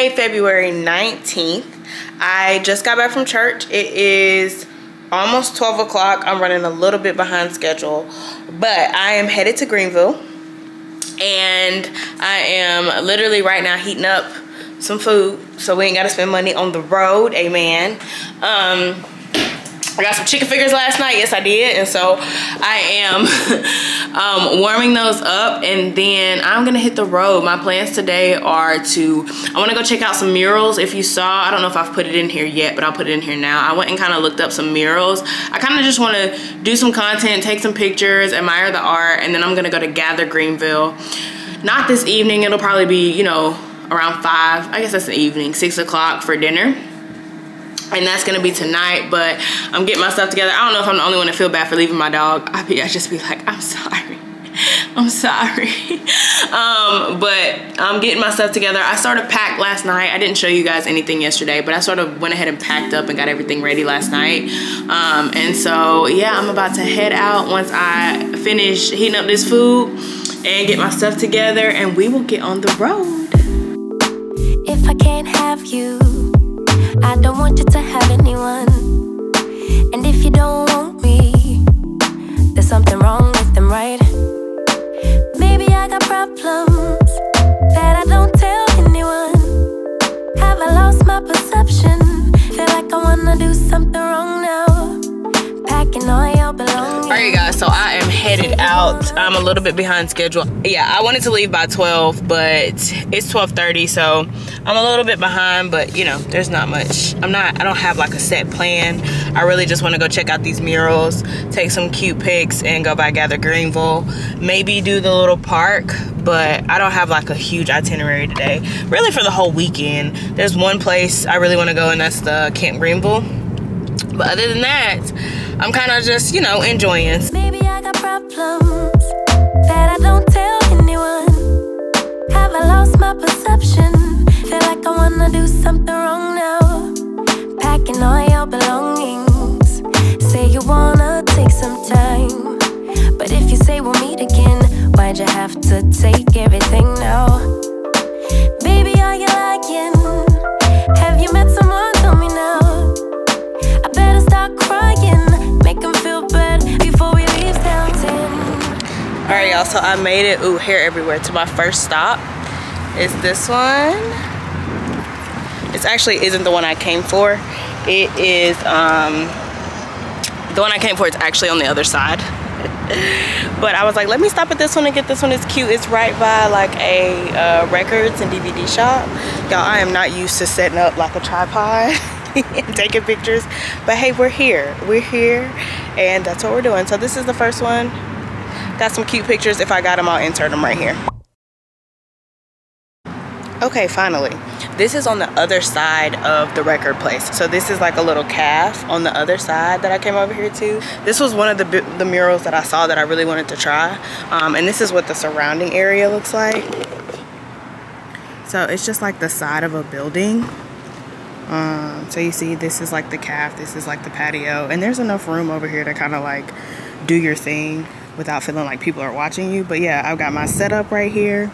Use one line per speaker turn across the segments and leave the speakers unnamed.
Sunday, February 19th. I just got back from church. It is almost 12 o'clock. I'm running a little bit behind schedule, but I am headed to Greenville and I am literally right now heating up some food so we ain't got to spend money on the road. Amen. Um, I got some chicken fingers last night. Yes, I did. And so I am um, warming those up and then I'm going to hit the road. My plans today are to, I want to go check out some murals. If you saw, I don't know if I've put it in here yet, but I'll put it in here now. I went and kind of looked up some murals. I kind of just want to do some content, take some pictures, admire the art, and then I'm going to go to Gather Greenville. Not this evening. It'll probably be, you know, around five. I guess that's the evening, six o'clock for dinner and that's gonna be tonight but i'm getting my stuff together. I don't know if i'm the only one to feel bad for leaving my dog. I be i just be like i'm sorry. I'm sorry. Um, but i'm getting my stuff together. I started packed last night. I didn't show you guys anything yesterday but i sort of went ahead and packed up and got everything ready last night. Um, and so yeah i'm about to head out once i finish heating up this food and get my stuff together and we will get on the road.
If i can't have you I don't want you to have anyone. And if you don't want me, there's something wrong with them, right? Maybe I got problems that I don't tell anyone. Have lost my perception? Feel like I wanna do something wrong now. Packing all your belongings.
All right, guys, so I am headed out. I'm a little bit behind schedule. Yeah, I wanted to leave by 12, but it's 12.30, so I'm a little bit behind, but you know, there's not much. I'm not, I don't have like a set plan. I really just want to go check out these murals, take some cute pics, and go by Gather Greenville. Maybe do the little park, but I don't have like a huge itinerary today. Really for the whole weekend. There's one place I really want to go, and that's the Camp Greenville. But other than that, I'm kind of just, you know, enjoying.
Problems that I don't tell anyone. Have I lost my perception? Feel like I wanna do something wrong now. Packing all your belongings. Say you wanna take some time. But if you say we'll meet again, why'd you have to take everything now? Baby, are you lying? Have you met someone? Tell me now. I better start crying.
All right, y'all, so I made it, ooh, hair everywhere, to my first stop. Is this one. This actually isn't the one I came for. It is, um, the one I came for is actually on the other side. but I was like, let me stop at this one and get this one. It's cute. It's right by like a uh, records and DVD shop. Y'all, I am not used to setting up like a tripod and taking pictures. But hey, we're here. We're here and that's what we're doing. So this is the first one. Got some cute pictures. If I got them, I'll insert them right here. Okay, finally. This is on the other side of the record place. So this is like a little calf on the other side that I came over here to. This was one of the, the murals that I saw that I really wanted to try. Um, and this is what the surrounding area looks like. So it's just like the side of a building. Um, so you see this is like the calf, this is like the patio. And there's enough room over here to kind of like do your thing without feeling like people are watching you. But yeah, I've got my setup right here.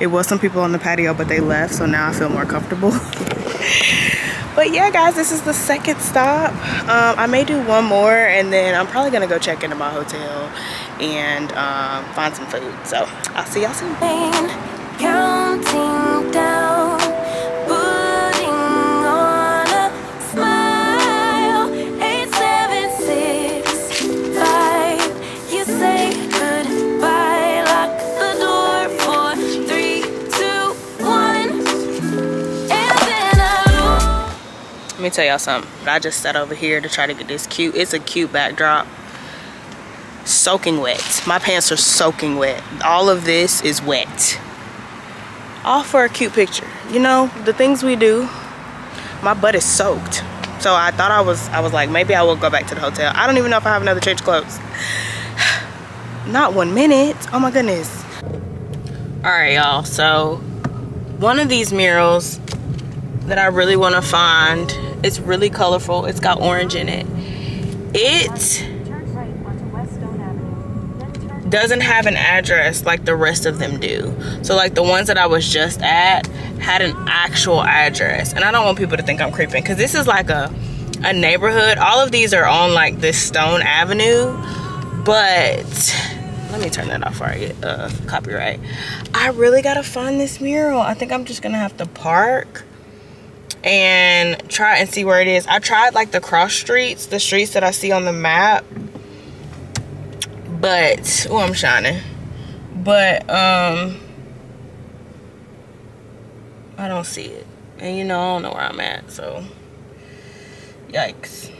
It was some people on the patio, but they left, so now I feel more comfortable. but yeah, guys, this is the second stop. Um, I may do one more, and then I'm probably gonna go check into my hotel and um, find some food. So I'll see y'all soon.
Counting down,
me tell y'all something. I just sat over here to try to get this cute. It's a cute backdrop. Soaking wet. My pants are soaking wet. All of this is wet. All for a cute picture. You know, the things we do, my butt is soaked. So I thought I was, I was like, maybe I will go back to the hotel. I don't even know if I have another change of clothes. Not one minute. Oh my goodness. All right, y'all. So one of these murals that I really want to find. It's really colorful. It's got orange in it. It doesn't have an address like the rest of them do. So like the ones that I was just at had an actual address. And I don't want people to think I'm creeping because this is like a a neighborhood. All of these are on like this stone avenue, but let me turn that off before I get uh, copyright. I really gotta find this mural. I think I'm just gonna have to park and try and see where it is. I tried like the cross streets, the streets that I see on the map, but oh, I'm shining. But um, I don't see it, and you know I don't know where I'm at, so yikes.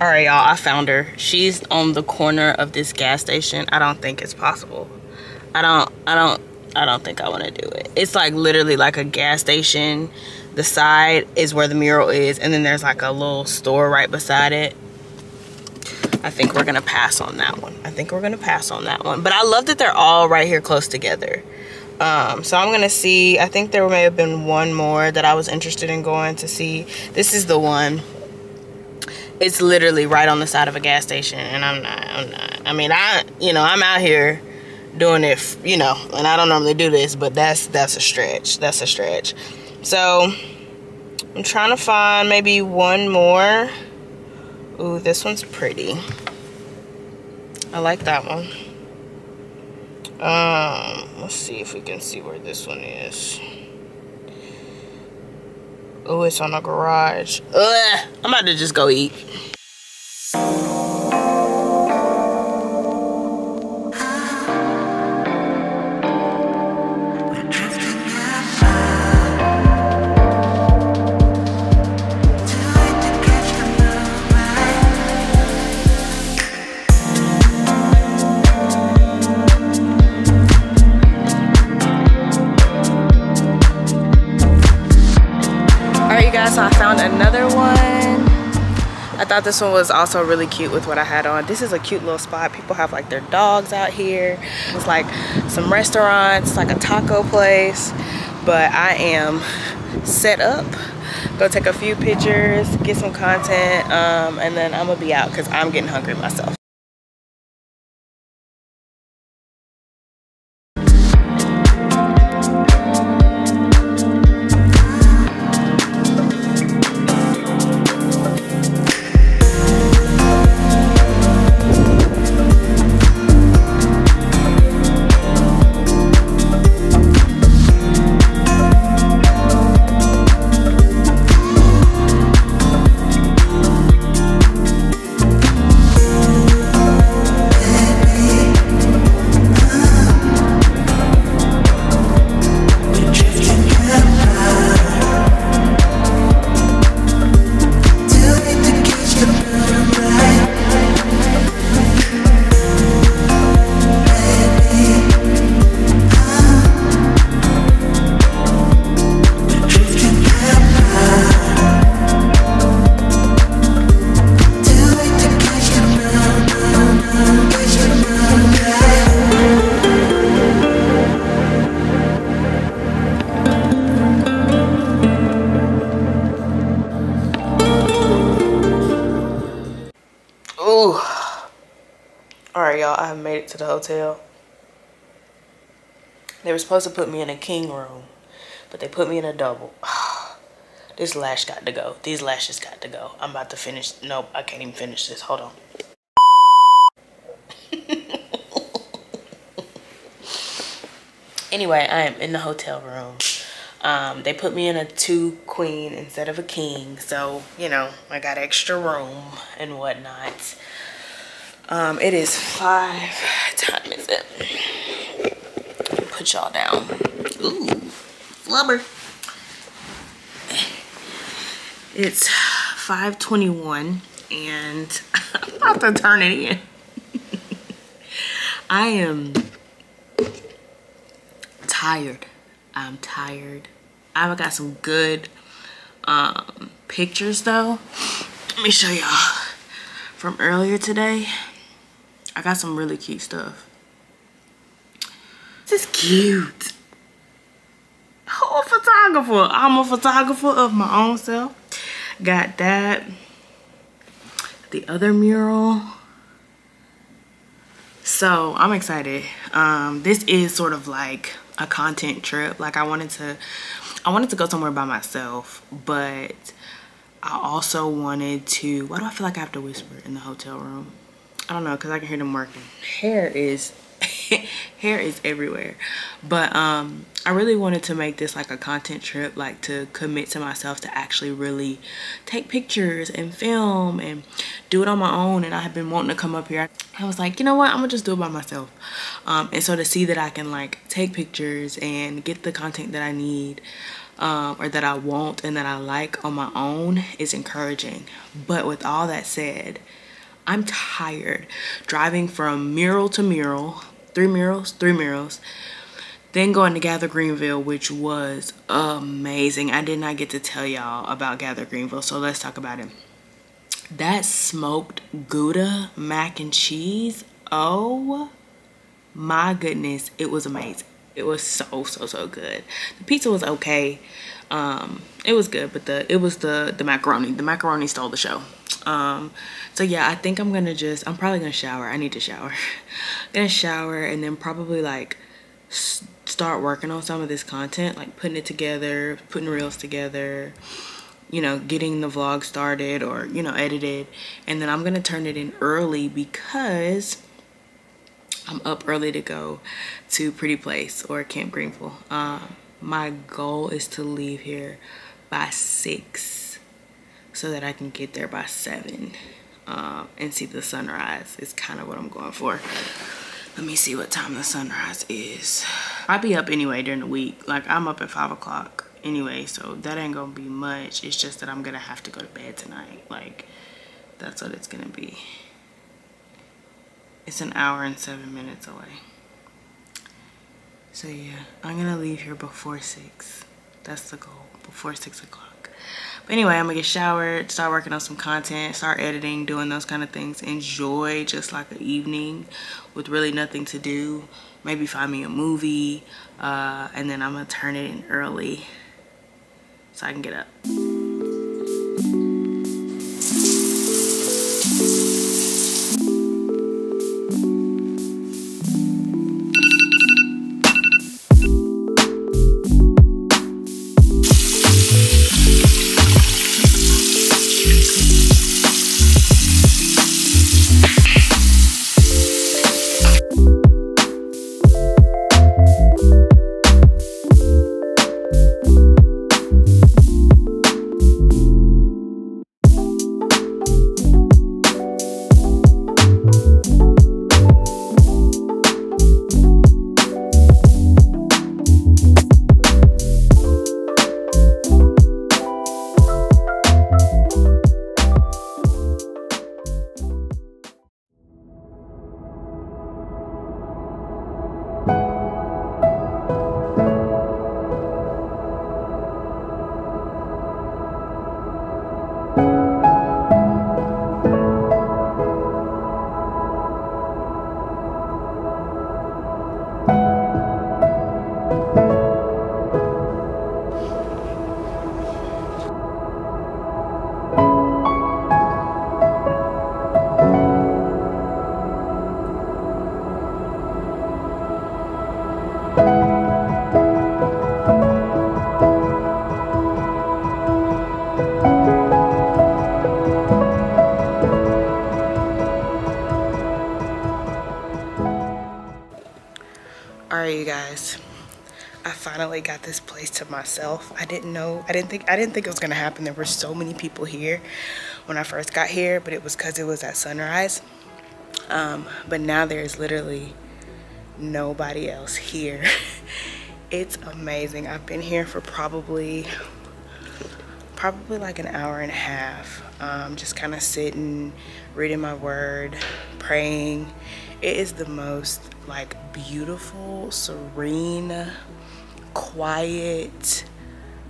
All right, y'all, I found her. She's on the corner of this gas station. I don't think it's possible. I don't, I don't, I don't think I want to do it. It's like literally like a gas station. The side is where the mural is, and then there's like a little store right beside it. I think we're gonna pass on that one. I think we're gonna pass on that one. But I love that they're all right here close together. Um, so I'm gonna see, I think there may have been one more that I was interested in going to see. This is the one it's literally right on the side of a gas station and i'm not i'm not i mean i you know i'm out here doing it you know and i don't normally do this but that's that's a stretch that's a stretch. So i'm trying to find maybe one more. Ooh, this one's pretty. I like that one. Um let's see if we can see where this one is. Oh, it's on a garage. Ugh, I'm about to just go eat. Thought this one was also really cute with what I had on. This is a cute little spot. People have like their dogs out here. It's like some restaurants, like a taco place. But I am set up. Go take a few pictures, get some content, um, and then I'm gonna be out because I'm getting hungry myself. To the hotel. They were supposed to put me in a king room, but they put me in a double. this lash got to go. These lashes got to go. I'm about to finish. Nope, I can't even finish this. Hold on. anyway, I am in the hotel room. Um, they put me in a two queen instead of a king. So, you know, I got extra room and whatnot. Um, it is five. Time is it? Put y'all down. Ooh, flubber. It's 5:21, and I'm about to turn it in. I am tired. I'm tired. I've got some good um, pictures though. Let me show y'all from earlier today. I got some really cute stuff. This is cute. Oh, a photographer. I'm a photographer of my own self. Got that. The other mural. So I'm excited. Um, this is sort of like a content trip. Like I wanted to, I wanted to go somewhere by myself, but I also wanted to, why do I feel like I have to whisper in the hotel room? I don't know, cause I can hear them working. Hair is, hair is everywhere. But um, I really wanted to make this like a content trip, like to commit to myself to actually really take pictures and film and do it on my own. And I have been wanting to come up here. I was like, you know what, I'm gonna just do it by myself. Um, and so to see that I can like take pictures and get the content that I need um, or that I want and that I like on my own is encouraging. But with all that said, I'm tired driving from mural to mural, three murals, three murals, then going to Gather Greenville, which was amazing. I did not get to tell y'all about Gather Greenville, so let's talk about it. That smoked Gouda mac and cheese, oh my goodness, it was amazing. It was so, so, so good. The pizza was okay. Um, it was good, but the it was the, the macaroni. The macaroni stole the show. Um, so yeah, I think I'm gonna just, I'm probably gonna shower. I need to shower. gonna shower and then probably like start working on some of this content, like putting it together, putting reels together, you know, getting the vlog started or, you know, edited. And then I'm to turn it in early because I'm up early to go to Pretty Place or Camp Greenville. Uh, my goal is to leave here by 6 so that I can get there by 7 uh, and see the sunrise is kind of what I'm going for. Let me see what time the sunrise is. I'll be up anyway during the week. Like I'm up at five o'clock anyway, so that ain't gonna be much. It's just that I'm gonna have to go to bed tonight. Like that's what it's gonna be. It's an hour and seven minutes away. So yeah, I'm gonna leave here before six. That's the goal, before six o'clock. But anyway, I'm gonna get showered, start working on some content, start editing, doing those kind of things. Enjoy just like an evening with really nothing to do. Maybe find me a movie, uh, and then I'm gonna turn it in early so I can get up. Finally got this place to myself. I didn't know, I didn't think, I didn't think it was gonna happen. There were so many people here when I first got here, but it was cause it was at sunrise. Um, but now there's literally nobody else here. it's amazing. I've been here for probably, probably like an hour and a half. Um, just kind of sitting, reading my word, praying. It is the most like beautiful, serene, quiet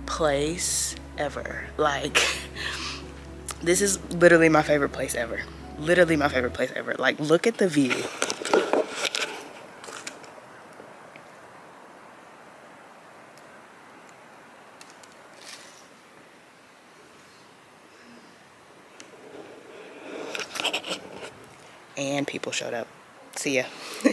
place ever. Like, this is literally my favorite place ever. Literally my favorite place ever. Like, look at the view. And people showed up. See ya.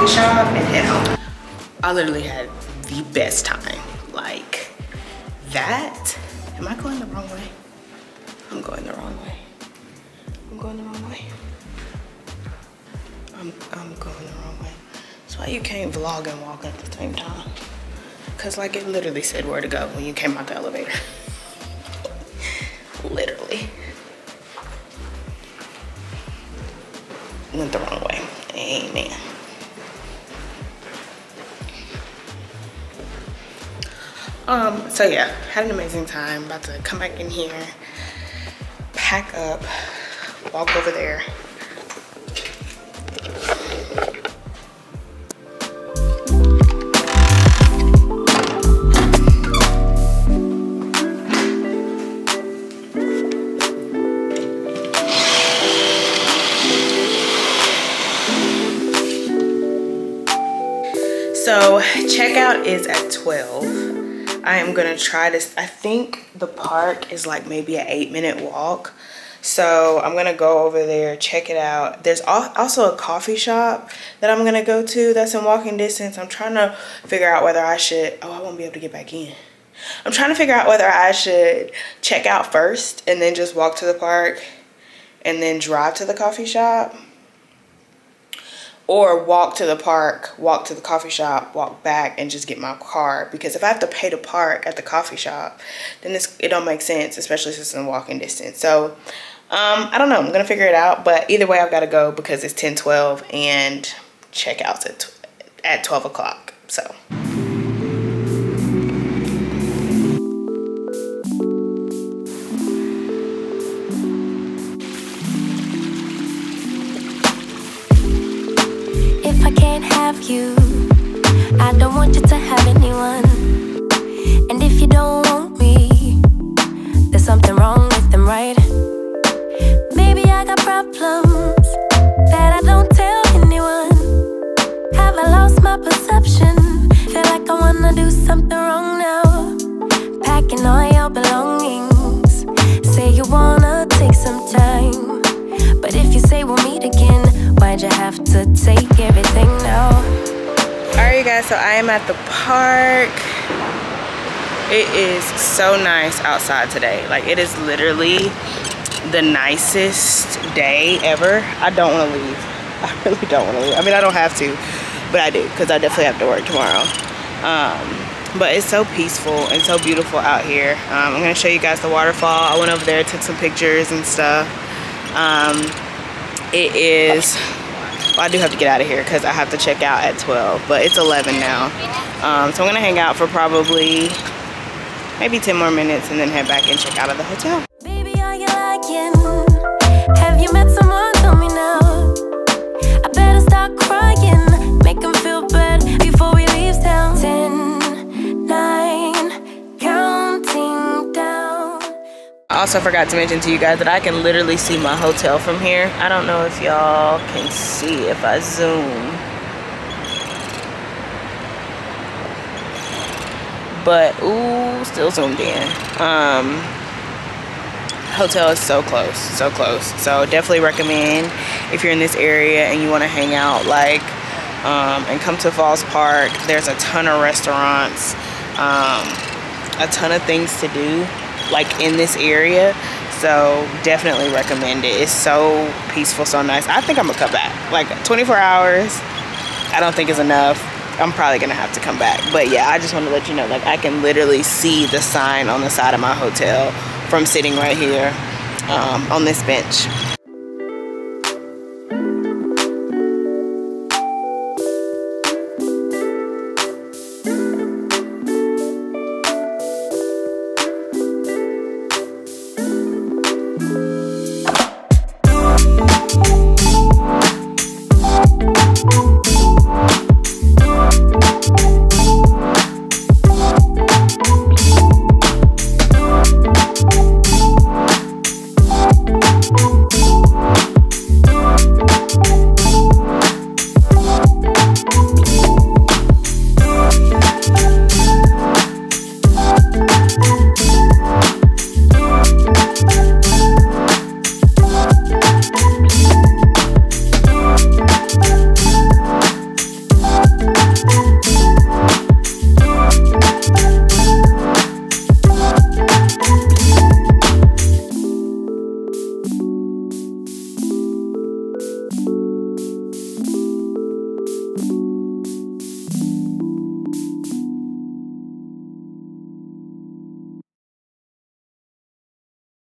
coffee shop and head home. I literally had the best time. Like that. Am I going the wrong way? I'm going the wrong way. I'm going the wrong way. I'm, I'm going the wrong way. That's why you can't vlog and walk at the same time. Cause like it literally said where to go when you came out the elevator. literally. Went the wrong way. Amen. Um, so yeah, had an amazing time. About to come back in here, pack up, walk over there, So checkout is at 12. I am gonna try this. I think the park is like maybe an eight minute walk. So I'm gonna go over there, check it out. There's also a coffee shop that I'm gonna go to that's in walking distance. I'm trying to figure out whether I should, oh, I won't be able to get back in. I'm trying to figure out whether I should check out first and then just walk to the park and then drive to the coffee shop or walk to the park, walk to the coffee shop, walk back and just get my car. Because if I have to pay to park at the coffee shop, then this, it don't make sense, especially since I'm walking distance. So um, I don't know, I'm gonna figure it out. But either way, I've gotta go because it's 10, 12 and checkouts at, at 12 o'clock, so.
You. I don't want you to have anyone. And if you don't want me, there's something wrong with them, right? Maybe I got problems that I don't tell anyone. Have I lost my perception? Feel like I wanna do something wrong now. Packing all your belongings. Say you wanna take some time. But if you say we'll meet again, why'd you have to take everything now?
You guys, so I am at the park. It is so nice outside today. Like it is literally the nicest day ever. I don't want to leave. I really don't want to leave. I mean, I don't have to, but I do because I definitely have to work tomorrow. Um, but it's so peaceful and so beautiful out here. Um, I'm going to show you guys the waterfall. I went over there, took some pictures and stuff. Um, it is, I do have to get out of here because I have to check out at 12, but it's 11 now. Um, so I'm gonna hang out for probably maybe 10 more minutes and then head back and check out of the hotel. I also forgot to mention to you guys that I can literally see my hotel from here. I don't know if y'all can see if I zoom. But, ooh, still zoomed in. Um, hotel is so close, so close. So definitely recommend if you're in this area and you want to hang out, like, um, and come to Falls Park. There's a ton of restaurants, um, a ton of things to do like in this area. So definitely recommend it. It's so peaceful so nice. I think i'm gonna come back. Like 24 hours i don't think is enough. I'm probably gonna have to come back. But yeah i just want to let you know like i can literally see the sign on the side of my hotel from sitting right here um, on this bench